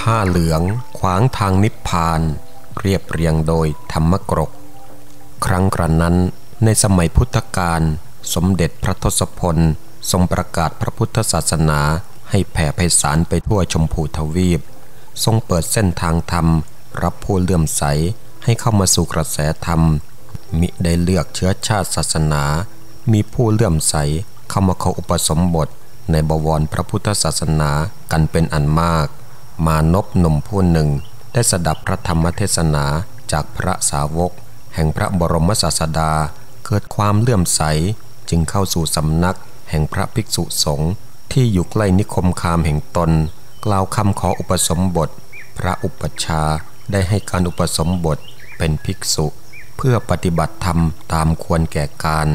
ผ้าเหลืองขวางทางนิพพาน เรียบเรียงโดยธรรมกรก ครั้งกระนั้นในสมัยพุทธกาลสมเด็จพระทศพล ทรงประกาศพระพุทธศาสนาให้แผ่ไพศาลไปทั่วชมพูทวีป ทรงเปิดเส้นทางธรรม รับผู้เลื่อมใสให้เข้ามาสู่กระแสธรรม มิได้เลือกเชื้อชาติศาสนา มีผู้เลื่อมใสเข้ามาเข้าอุปสมบทในบวรพระพุทธศาสนากันเป็นอันมาก มานพหนุ่มผู้หนึ่ง ได้สดับพระธรรมเทศนาจากพระสาวก แห่งพระบรมศาสดา เกิดความเลื่อมใสจึงเข้าสู่สำนัก แห่งพระภิกษุสงฆ์ที่อยู่ใกล้นิคมคามแห่งตน กล่าวคำขออุปสมบท พระอุปชาได้ให้การอุปสมบทเป็นภิกษุ เพื่อปฏิบัติธรรมตามควรแก่การ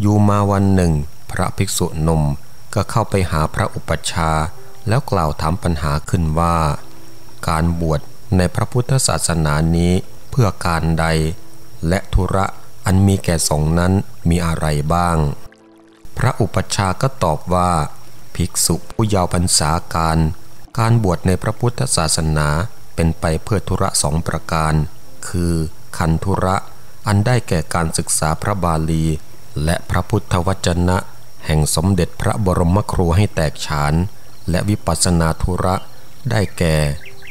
อยู่มาวันหนึ่ง พระภิกษุนมก็เข้าไปหาพระอุปชา แล้วกล่าวถามปัญหาขึ้นว่า การบวชในพระพุทธศาสนานี้เพื่อการใด และธุระอันมีแก่สงนั้นมีอะไรบ้าง พระอุปชาก็ตอบว่า ภิกษุผู้ยาวพรรษาการ การบวชในพระพุทธศาสนาเป็นไปเพื่อธุระสองประการ คือคันธุระอันได้แก่การศึกษาพระบาลี และพระพุทธวจนะ แห่งสมเด็จพระบรมครูให้แตกฉาน และวิปัสสนาธุระ ได้แก่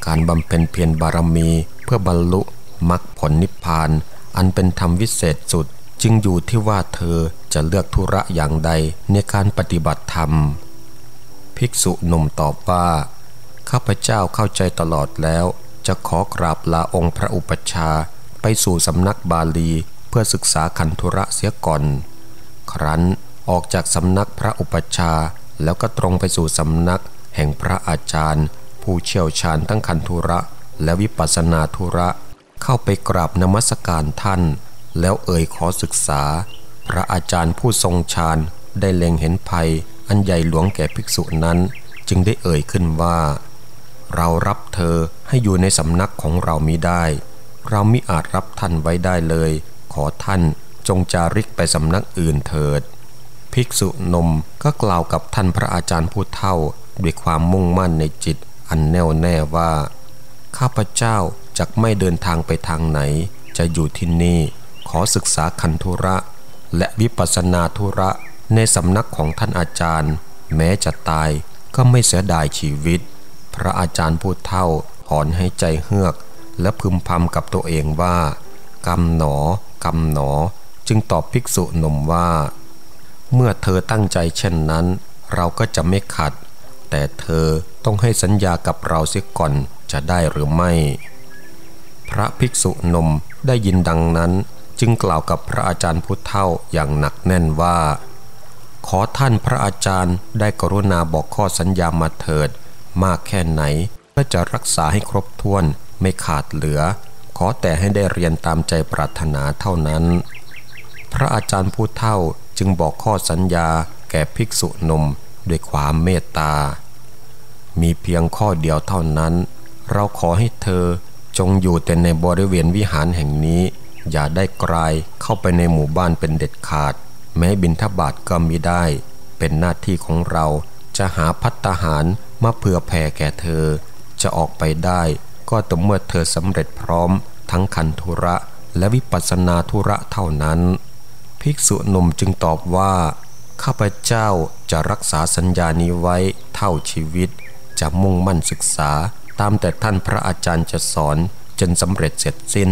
การบำเพ็ญเพียรบารมีเพื่อบรรลุมรรคผลนิพพาน อันเป็นธรรมวิเศษสุด จึงอยู่ที่ว่าเธอจะเลือกธุระอย่างใดในการปฏิบัติธรรม ภิกษุหนุ่มตอบว่า ข้าพเจ้าเข้าใจตลอดแล้ว จะขอกราบลาองค์พระอุปชาไปสู่สำนักบาลีเพื่อศึกษาคันธุระเสียก่อน ครั้นออกจากสำนักพระอุปชา แล้วก็ตรงไปสู่สำนัก แห่งพระอาจารย์ ผู้เชี่ยวชาญทั้งคันธุระ และวิปัสสนาธุระ เข้าไปกราบนมัสการท่าน แล้วเอ่ยขอศึกษา พระอาจารย์ผู้ทรงฌานได้เล็งเห็นภัย อันใหญ่หลวงแก่ภิกษุนั้น จึงได้เอ่ยขึ้นว่า เรารับเธอให้อยู่ในสำนักของเรามิได้ เรามิอาจรับท่านไว้ได้เลย ขอท่านจงจาริกไปสำนักอื่นเถิด ภิกษุนมก็กล่าวกับท่านพระอาจารย์ผู้เฒ่า ด้วยความมุ่งมั่นในจิต อันแน่วแน่ว่า ข้าพเจ้าจะไม่เดินทางไปทางไหน จะอยู่ที่นี่ขอศึกษาคันธุระ และวิปัสสนาธุระในสำนักของท่านอาจารย์ แม้จะตายก็ไม่เสียดายชีวิต พระอาจารย์ผู้เฒ่าถอนให้ใจเฮือก และพึมพำกับตัวเองว่ากำหนอกำหนอ จึงตอบภิกษุหนุ่มว่า เมื่อเธอตั้งใจเช่นนั้น เราก็จะไม่ขัด แต่เธอต้องให้สัญญากับเราเสียก่อนจะได้หรือไม่ พระภิกษุนมได้ยินดังนั้นจึงกล่าวกับพระอาจารย์ผู้เฒ่าอย่างหนักแน่นว่า ขอท่านพระอาจารย์ได้กรุณาบอกข้อสัญญามาเถิด มากแค่ไหนก็จะรักษาให้ครบถ้วนไม่ขาดเหลือ ขอแต่ให้ได้เรียนตามใจปรารถนาเท่านั้น พระอาจารย์ผู้เฒ่า จึงบอกข้อสัญญาแก่ภิกษุหนุ่มด้วยความเมตตา มีเพียงข้อเดียวเท่านั้น เราขอให้เธอจงอยู่แต่ในบริเวณวิหารแห่งนี้ อย่าได้ไกลเข้าไปในหมู่บ้านเป็นเด็ดขาด แม้บินทบาทก็มิได้ เป็นหน้าที่ของเราจะหาพัตตาหารมาเผื่อแผ่แก่เธอ จะออกไปได้ก็ต่อเมื่อเธอสำเร็จพร้อม ทั้งคันธุระและวิปัสสนาธุระเท่านั้น ภิกษุหนุ่มจึงตอบว่า ข้าพเจ้าจะรักษาสัญญานี้ไว้เท่าชีวิต จะมุ่งมั่นศึกษา ตามแต่ท่านพระอาจารย์จะสอนจนสำเร็จเสร็จสิ้น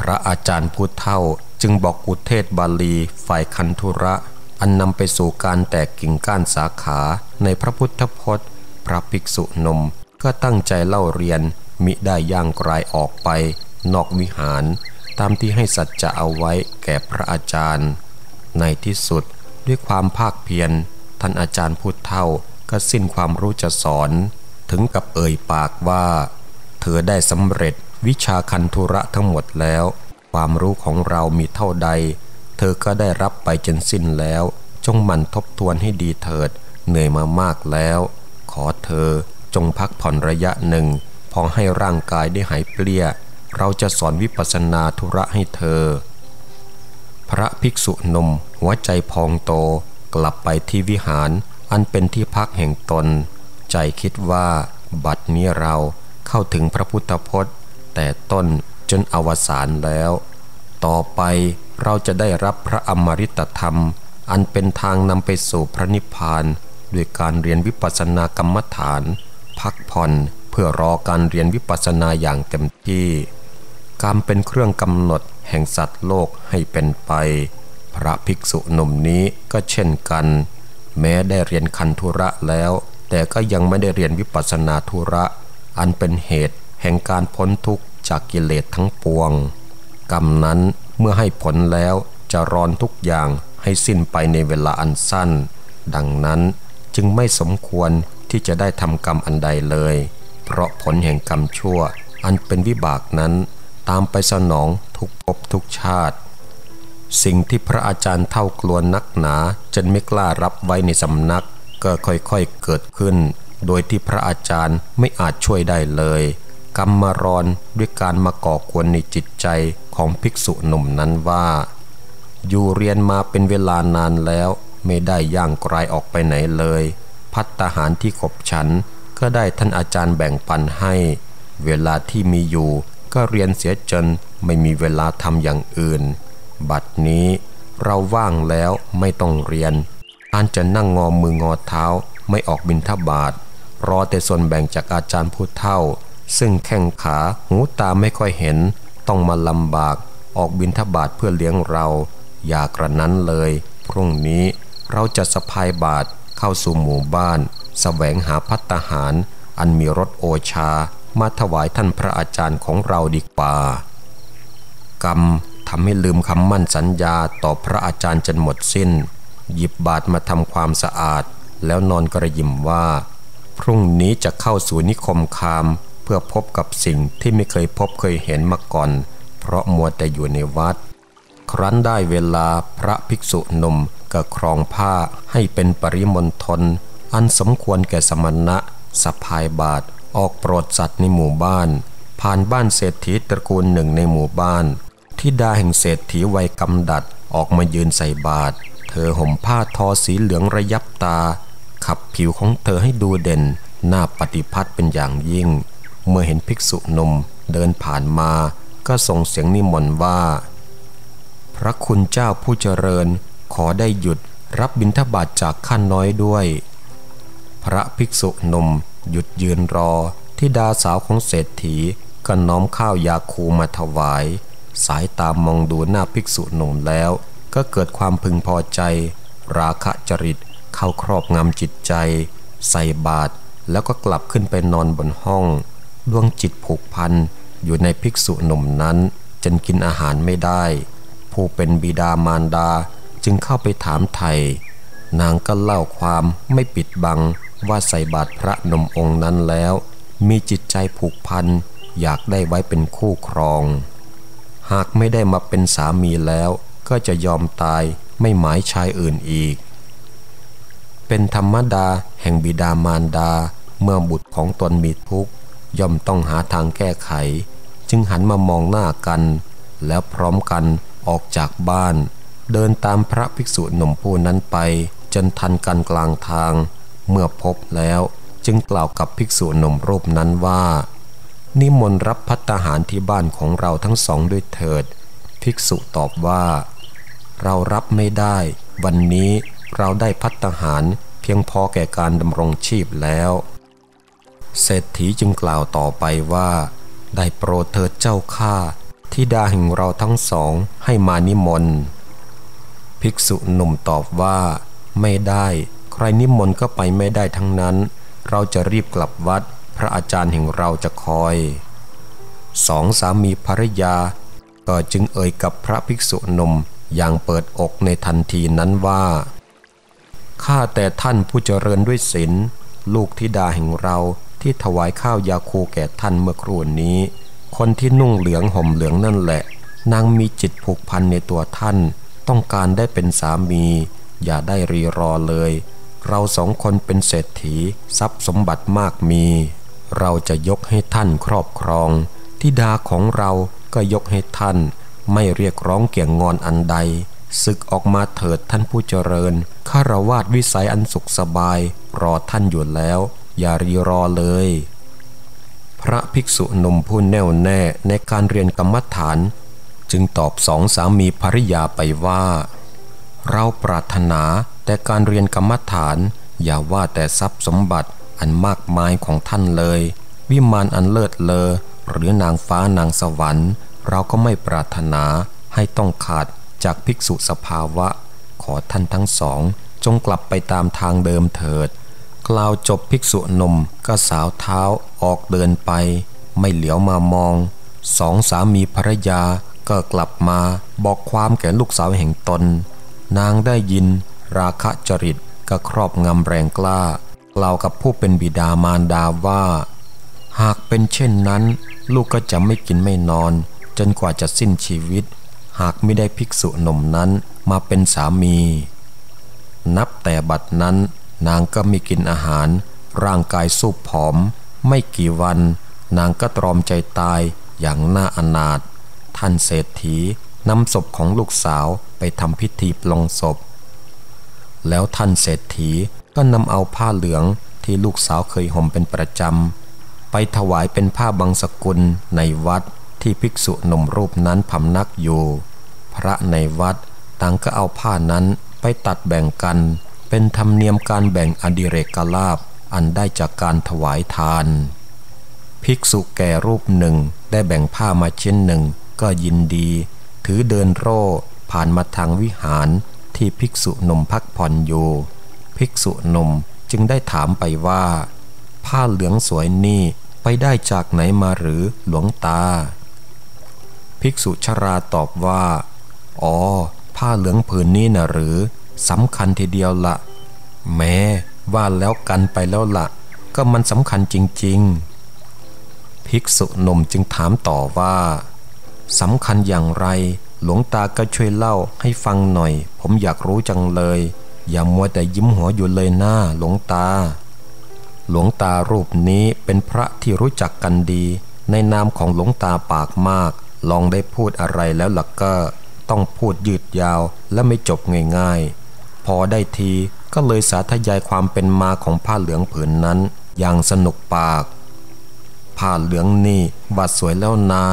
พระอาจารย์ผู้เท่าจึงบอกอุเทศบาลีฝ่ายคันธุระ อันนำไปสู่การแตกกิ่งก้านสาขาในพระพุทธพจน์ พระภิกษุนมก็ตั้งใจเล่าเรียนมิได้ย่างไกลออกไป นอกวิหาร ตามที่ให้สัจจะเอาไว้แก่พระอาจารย์ ในที่สุดด้วยความภาคเพียรท่านอาจารย์พุทธเท่าก็สิ้นความรู้จะสอน ถึงกับเอ่ยปากว่า เธอได้สำเร็จวิชาคันธุระทั้งหมดแล้ว ความรู้ของเรามีเท่าใด เธอก็ได้รับไปจนสิ้นแล้ว จงหมั่นทบทวนให้ดีเถิด เหนื่อยมามากแล้ว ขอเธอจงพักผ่อนระยะหนึ่ง พอให้ร่างกายได้หายเปลี้ย เราจะสอนวิปัสสนาธุระให้เธอ พระภิกษุหนุ่มหัวใจพองโตกลับไปที่วิหารอันเป็นที่พักแห่งตน ใจคิดว่าบัดนี้เราเข้าถึงพระพุทธพจน์ แต่ต้นจนอวสานแล้ว ต่อไปเราจะได้รับพระอมริตธรรม อันเป็นทางนำไปสู่พระนิพพานด้วยการเรียนวิปัสสนากรรมฐาน พักผ่อนเพื่อรอการเรียนวิปัสสนาอย่างเต็มที่ กรรมเป็นเครื่องกำหนดแห่งสัตว์โลกให้เป็นไป พระภิกษุหนุ่มนี้ก็เช่นกัน แม้ได้เรียนคันธุระแล้ว แต่ก็ยังไม่ได้เรียนวิปัสสนาธุระ อันเป็นเหตุแห่งการพ้นทุกข์จากกิเลสทั้งปวง กรรมนั้นเมื่อให้ผลแล้วจะรอนทุกอย่างให้สิ้นไปในเวลาอันสั้น ดังนั้นจึงไม่สมควรที่จะได้ทำกรรมอันใดเลย เพราะผลแห่งกรรมชั่วอันเป็นวิบากนั้น ตามไปสนองทุกภพทุกชาติ สิ่งที่พระอาจารย์เท่ากลัวนักหนาจนไม่กล้ารับไว้ในสำนัก ก็ค่อยๆเกิดขึ้น โดยที่พระอาจารย์ไม่อาจช่วยได้เลย กรรมารอนด้วยการมาก่อกวนในจิตใจของภิกษุหนุ่มนั้นว่า อยู่เรียนมาเป็นเวลานานแล้วไม่ได้ย่างไกลออกไปไหนเลย พัตตาหารที่ขบฉันก็ได้ท่านอาจารย์แบ่งปันให้ เวลาที่มีอยู่ ก็เรียนเสียจนไม่มีเวลาทำอย่างอื่น บัดนี้เราว่างแล้วไม่ต้องเรียนอานจะนั่งงอมืองอเท้าไม่ออกบินทบาทรอแต่ส่วนแบ่งจากอาจารย์ผู้เท่า ซึ่งแข้งขาหูตาไม่ค่อยเห็น ต้องมาลำบากออกบินทบาทเพื่อเลี้ยงเรา อย่ากระนั้นเลย พรุ่งนี้เราจะสะพายบาทเข้าสู่หมู่บ้านสแสวงหาพัตหาร อันมีรสโอชา มาถวายท่านพระอาจารย์ของเราดีกว่า กรรมทำให้ลืมคำมั่นสัญญาต่อพระอาจารย์จนหมดสิ้น หยิบบาทมาทำความสะอาด แล้วนอนกระยิมว่า พรุ่งนี้จะเข้าสู่นิคมคาม เพื่อพบกับสิ่งที่ไม่เคยพบเคยเห็นมาก่อน เพราะมัวแต่อยู่ในวัด ครั้นได้เวลาพระภิกษุหนุ่มก็ครองผ้าให้เป็นปริมณฑลอันสมควรแก่สมณะสะพายบาท ออกโปรดสัตว์ในหมู่บ้าน ผ่านบ้านเศรษฐีตระกูลหนึ่งในหมู่บ้านที่ดาแห่งเศรษฐีวัยกำดัดออกมายืนใส่บาตรเธอห่มผ้าทอสีเหลืองระยับตา ขับผิวของเธอให้ดูเด่นหน้าปฏิพัทธ์เป็นอย่างยิ่ง เมื่อเห็นภิกษุนมเดินผ่านมาก็ส่งเสียงนิมนต์ว่า พระคุณเจ้าผู้เจริญ ขอได้หยุดรับบิณฑบาตจากขั้นน้อยด้วย พระภิกษุนม หยุดยืนรอที่ดาสาวของเศรษฐีก็น้อมข้าวยาคูมาถวาย สายตามองดูหน้าภิกษุหนุ่มแล้ว ก็เกิดความพึงพอใจ ราคะจริตเข้าครอบงำจิตใจ ใส่บาตรแล้วก็กลับขึ้นไปนอนบนห้อง ดวงจิตผูกพันอยู่ในภิกษุหนุ่มนั้น จนกินอาหารไม่ได้ ผู้เป็นบิดามารดาจึงเข้าไปถามไทยนางก็เล่าความไม่ปิดบัง ว่าใส่บาตรพระนมองค์นั้นแล้ว มีจิตใจผูกพันอยากได้ไว้เป็นคู่ครอง หากไม่ได้มาเป็นสามีแล้วก็จะยอมตายไม่หมายชายอื่นอีก เป็นธรรมดาแห่งบิดามารดาเมื่อบุตรของตนมีทุกข์ย่อมต้องหาทางแก้ไข จึงหันมามองหน้ากัน แล้วพร้อมกันออกจากบ้าน เดินตามพระภิกษุหนุ่มผู้นั้นไป จนทันกันกลางทาง เมื่อพบแล้วจึงกล่าวกับภิกษุหนุ่มรูปนั้นว่า นิมนต์รับพัตหารที่บ้านของเราทั้งสองด้วยเถิด ภิกษุตอบว่า เรารับไม่ได้ วันนี้เราได้พัตหารเพียงพอแก่การดำรงชีพแล้วเศรษฐีจึงกล่าวต่อไปว่า ได้โปรดเถิดเจ้าข้าที่ดาแห่งเราทั้งสองให้มานิมนต์ ภิกษุหนุ่มตอบว่า ไม่ได้ ใครนิมนต์ก็ไปไม่ได้ทั้งนั้น เราจะรีบกลับวัด พระอาจารย์แห่งเราจะคอย สองสามีภรรยา ก็จึงเอ่ยกับพระภิกษุนมอย่างเปิดอกในทันทีนั้นว่า ข้าแต่ท่านผู้เจริญด้วยศีลลูกธิดาแห่งเราที่ถวายข้าวยาคูแก่ท่านเมื่อครู่นี้ คนที่นุ่งเหลืองห่มเหลืองนั่นแหละ นางมีจิตผูกพันในตัวท่าน ต้องการได้เป็นสามี อย่าได้รีรอเลย เราสองคนเป็นเศรษฐีทรัพย์สมบัติมากมี เราจะยกให้ท่านครอบครองทิดาของเราก็ยกให้ท่าน ไม่เรียกร้องเกี่ยงงอนอันใดศึกออกมาเถิดท่านผู้เจริญข้าราวาดวิสัยอันสุขสบาย รอท่านอยู่แล้ว อย่ารีรอเลย พระภิกษุหนุ่มผู้แน่วแน่ในการเรียนกรรมฐาน จึงตอบสองสามีภริยาไปว่า เราปรารถนาแต่การเรียนกรรมฐาน อย่าว่าแต่ทรัพย์สมบัติอันมากมายของท่านเลย วิมานอันเลิศเลอ หรือนางฟ้านางสวรรค์ เราก็ไม่ปรารถนาให้ต้องขาดจากภิกษุสภาวะ ขอท่านทั้งสอง จงกลับไปตามทางเดิมเถิด กล่าวจบภิกษุหนุ่มก็สาวเท้าออกเดินไป ไม่เหลียวมามอง สองสามีภรรยาก็กลับมาบอกความแก่ลูกสาวแห่งตน นางได้ยิน ราคะจริตก็ครอบงำแรงกล้ากล่าวกับผู้เป็นบิดามารดาว่า หากเป็นเช่นนั้น ลูกก็จะไม่กินไม่นอน จนกว่าจะสิ้นชีวิต หากไม่ได้ภิกษุหนุ่มนั้นมาเป็นสามี นับแต่บัดนั้น นางก็มีกินอาหาร ร่างกายสุบผอม ไม่กี่วัน นางก็ตรอมใจตายอย่างน่าอนาถท่านเศรษฐี นำศพของลูกสาวไปทำพิธีปลงศพ แล้วท่านเศรษฐีก็นำเอาผ้าเหลืองที่ลูกสาวเคยห่มเป็นประจำ ไปถวายเป็นผ้าบางสกุลในวัดที่ภิกษุหนุ่มรูปนั้นพำนักอยู่ พระในวัดต่างก็เอาผ้านั้นไปตัดแบ่งกัน เป็นธรรมเนียมการแบ่งอดิเรกลาบอันได้จากการถวายทาน ภิกษุแก่รูปหนึ่งได้แบ่งผ้ามาเช่นหนึ่งก็ยินดี ถือเดินโร่ผ่านมาทางวิหารที่ภิกษุหนุ่มพักผ่อนอยู่ ภิกษุหนุ่มจึงได้ถามไปว่า ผ้าเหลืองสวยนี่ไปได้จากไหนมาหรือหลวงตา ภิกษุชราตอบว่า อ๋อ ผ้าเหลืองผืนนี้นะหรือสำคัญทีเดียวละ แม้ว่าแล้วกันไปแล้วละก็มันสำคัญจริง ๆ ภิกษุหนุ่มจึงถามต่อว่า สำคัญอย่างไร หลวงตาก็ช่วยเล่าให้ฟังหน่อย ผมอยากรู้จังเลย อย่ามัวแต่ยิ้มหัวอยู่เลยหน้าหลวงตา หลวงตารูปนี้เป็นพระที่รู้จักกันดี ในนามของหลวงตาปากมาก ลองได้พูดอะไรแล้วล่ะก็ ต้องพูดยืดยาวและไม่จบง่ายๆ พอได้ทีก็เลยสาธยายความเป็นมาของผ้าเหลืองผืนนั้น อย่างสนุกปาก ผ้าเหลืองนี่บาดสวยแล้วนา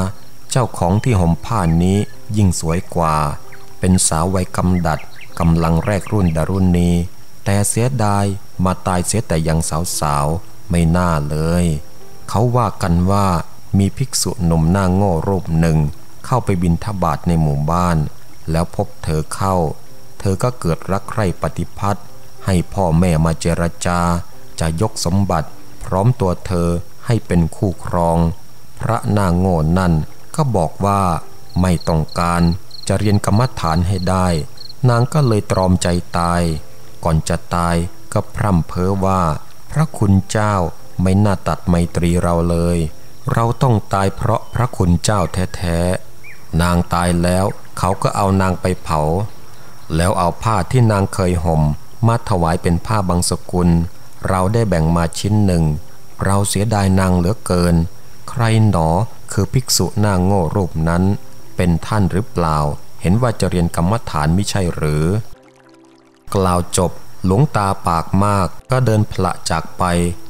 เจ้าของที่ห่มผ้านี้ยิ่งสวยกว่า เป็นสาววัยกำดัดกำลังแรกรุ่นดารุณีแต่เสียดายมาตายเสียแต่ยังสาวๆไม่น่าเลย เขาว่ากันว่ามีภิกษุหนุ่มหน้าโง่รูปหนึ่ง เข้าไปบินทบาทในหมู่บ้าน แล้วพบเธอเข้า เธอก็เกิดรักใคร่ปฏิพัทธ์ให้พ่อแม่มาเจรจา จะยกสมบัติ พร้อมตัวเธอให้เป็นคู่ครอง พระหน้าโง่นั่น ก็บอกว่าไม่ต้องการจะเรียนกรรมฐานให้ได้ นางก็เลยตรอมใจตาย ก่อนจะตายก็พร่ำเพ้อว่า พระคุณเจ้าไม่น่าตัดไมตรีเราเลย เราต้องตายเพราะพระคุณเจ้าแท้ๆ นางตายแล้วเขาก็เอานางไปเผา แล้วเอาผ้าที่นางเคยห่ม มาถวายเป็นผ้าบางสกุล เราได้แบ่งมาชิ้นหนึ่ง เราเสียดายนางเหลือเกิน ใครหนอ คือภิกษุหน้าโง่รูปนั้น เป็นท่านหรือเปล่า เห็นว่าจะเรียนกรรมฐานไม่ใช่หรือ กล่าวจบหลวงตาปากมากก็เดินพละจากไป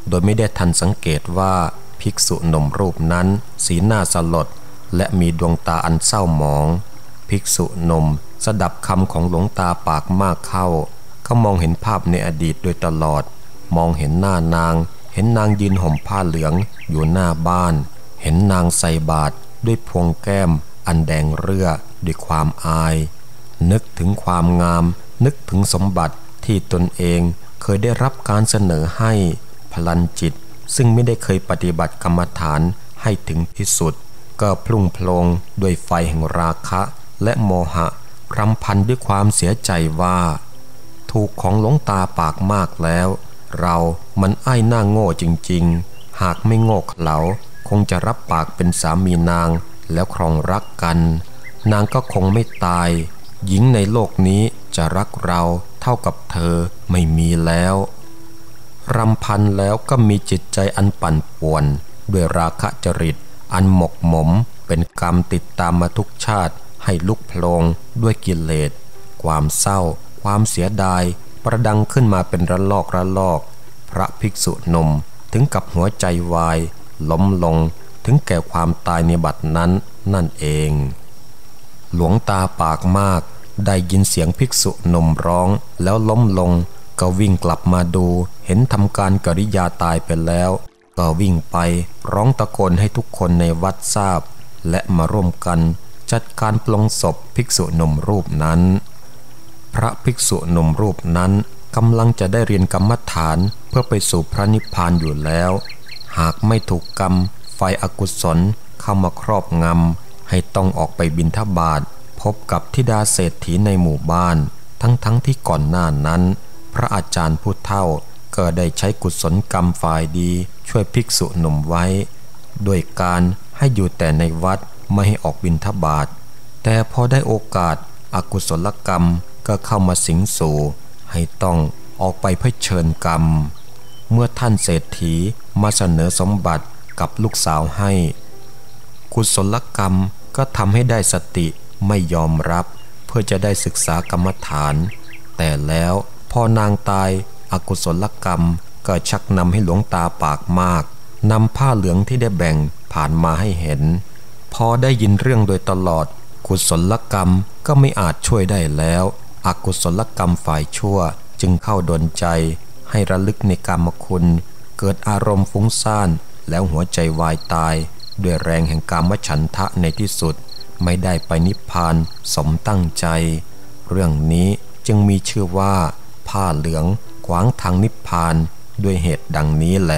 โดยไม่ได้ทันสังเกตว่าภิกษุหนุ่มรูปนั้น สีหน้าสลด และมีดวงตาอันเศร้าหมอง ภิกษุนมสดับคำของหลวงตาปากมากเข้า เขามองเห็นภาพในอดีตโดยตลอด มองเห็นหน้านาง เห็นนางยืนห่มผ้าเหลืองอยู่หน้าบ้าน เห็นนางใส่บาตรด้วยพวงแก้ม อันแดงเรือด้วยความอาย นึกถึงความงาม นึกถึงสมบัติที่ตนเองเคยได้รับการเสนอให้พลันจิต ซึ่งไม่ได้เคยปฏิบัติกรรมฐานให้ถึงที่สุด ก็พลุ่งพลงด้วยไฟแห่งราคะและโมหะรำพันด้วยความเสียใจว่า ถูกของหลงตาปากมากแล้ว เรามันไอ้หน้าโง่จริงๆ หากไม่โง่เขลา งจะรับปากเป็นสามีนางแล้วครองรักกัน นางก็คงไม่ตาย หญิงในโลกนี้จะรักเราเท่ากับเธอไม่มีแล้วรำพันแล้วก็มีจิตใจอันปั่นป่วน ด้วยราคะจริต อันหมกหมม เป็นกรรมติดตามมาทุกชาติให้ลุกโพลงด้วยกิเลส ความเศร้า ความเสียดาย ประดังขึ้นมาเป็นระลอกระลอก พระภิกษุนมถึงกับหัวใจวาย ล้มลงถึงแก่ความตายในบัดนั้นนั่นเอง หลวงตาปากมากได้ยินเสียงภิกษุนมร้องแล้วล้มลง ก็วิ่งกลับมาดู เห็นทำการกริยาตายไปแล้ว ก็วิ่งไปร้องตะโกนให้ทุกคนในวัดทราบ และมาร่วมกันจัดการปลงศพภิกษุนมรูปนั้น พระภิกษุนมรูปนั้นกำลังจะได้เรียนกรรมฐานเพื่อไปสู่พระนิพพานอยู่แล้ว หากไม่ถูกกรรม ไฟอกุศลเข้ามาครอบงำ ให้ต้องออกไปบินทบาท พบกับธิดาเศรษฐีในหมู่บ้าน ทั้งๆทที่ก่อนหน้านั้น พระอาจารย์ผู้เฒ่าก็ได้ใช้กุศลกรรมฝ่ายดี ช่วยภิกษุหนุ่มไว้ ด้วยการให้อยู่แต่ในวัดไม่ให้ออกบินทบาท แต่พอได้โอกาสอากุศลกรรมก็เข้ามาสิงสู่ ให้ต้องออกไปเผชิญกรรม เมื่อท่านเศรษฐี มาเสนอสมบัติกับลูกสาวให้ กุศลกรรมก็ทำให้ได้สติไม่ยอมรับ เพื่อจะได้ศึกษากรรมฐาน แต่แล้วพอนางตายอากุศลกรรมก็ชักนำให้หลวงตาปากมากนำผ้าเหลืองที่ได้แบ่งผ่านมาให้เห็น พอได้ยินเรื่องโดยตลอด กุศลกรรมก็ไม่อาจช่วยได้แล้วอกุศลกรรมฝ่ายชั่วจึงเข้าดนใจ ให้ระลึกในกรรมคุณ เกิดอารมณ์ฟุ้งซ่านแล้วหัวใจวายตาย ด้วยแรงแห่งกรรมฉันทะในที่สุด ไม่ได้ไปนิพพานสมตั้งใจ เรื่องนี้จึงมีชื่อว่า ผ้าเหลืองขวางทางนิพพานด้วยเหตุดังนี้แล